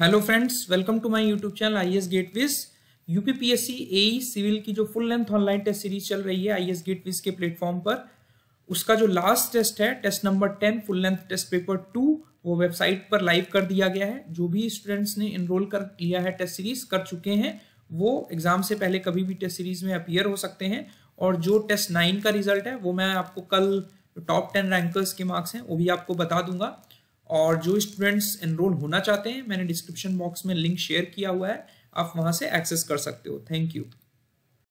Hello friends welcome to my YouTube channel I S gate Vij UPPSC A civil की जो full length online test series चल रही है I S gate Vij के platform पर, उसका जो लास्ट टेस्ट है test number ten full length test paper two वो वेबसाइट पर लाइव कर दिया गया है। जो भी स्टूडेंट्स ने इनरोल कर लिया है टेस्ट सीरीज़ कर चुके हैं, वो एग्ज़ाम से पहले कभी भी टेस्ट सीरीज़ में अपियर हो सकते हैं। और जो टेस्ट नाइन का रिज़ल्ट है, वो मैं आपको कल टॉप टेन रैंकर्स के मार्क्स हैं, वो भी आपको बता दूँगा। और जो स्टूडेंट्स एनरोल होना चाहते हैं, मैंने डिस्क्रिप्शन बॉक्स में लिंक शेयर किया हुआ है, आप वहाँ से एक्सेस कर सकते हो। Thank you